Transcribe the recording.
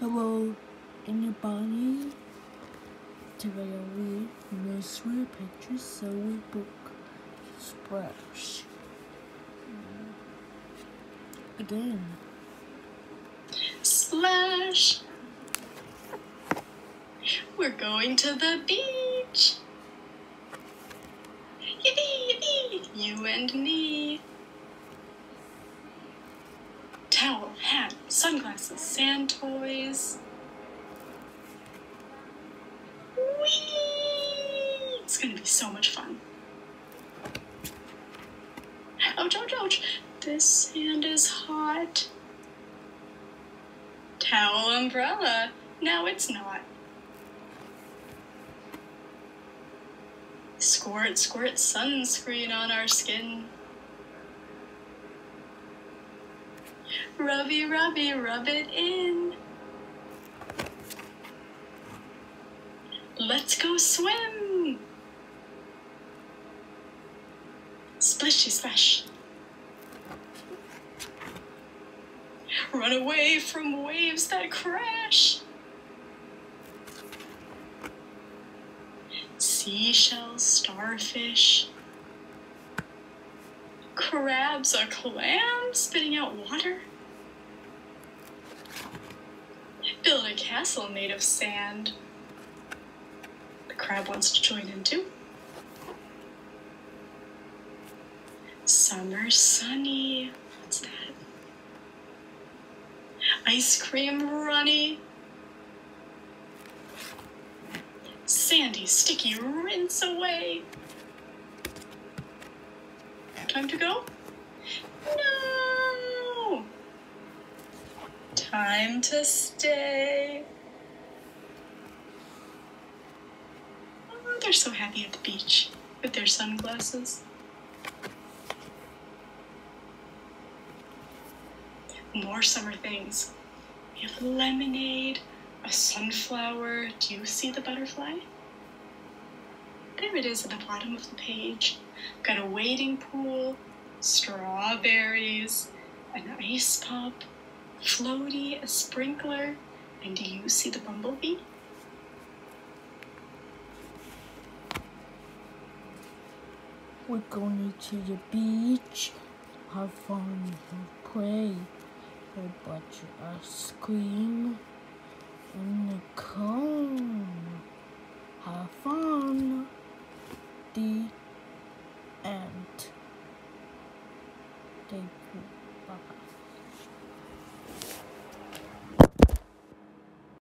Hello, in your anybody? Today I read nursery pictures story book Splash. Again. Splash! We're going to the beach! Yippee, yippee! You and me! Towel, hat, sunglasses, sand toys. Whee! It's gonna be so much fun. Ouch, ouch, ouch! This sand is hot. Towel umbrella. Now it's not. Squirt, squirt sunscreen on our skin. Rubby, rubby, rub it in. Let's go swim. Splishy splash. Run away from waves that crash. Seashells, starfish. Crabs, a clam spitting out water. Build a castle made of sand. The crab wants to join in too. Summer sunny. What's that? Ice cream runny. Sandy, sticky, rinse away. Time to go? No! Time to stay. Oh, they're so happy at the beach with their sunglasses. More summer things. We have lemonade, a sunflower. Do you see the butterfly? There it is at the bottom of the page. Got a wading pool, strawberries, an ice pop, floaty, a sprinkler, and do you see the bumblebee? We're going to the beach, have fun, and play. A bunch of ice cream in the cone. Well.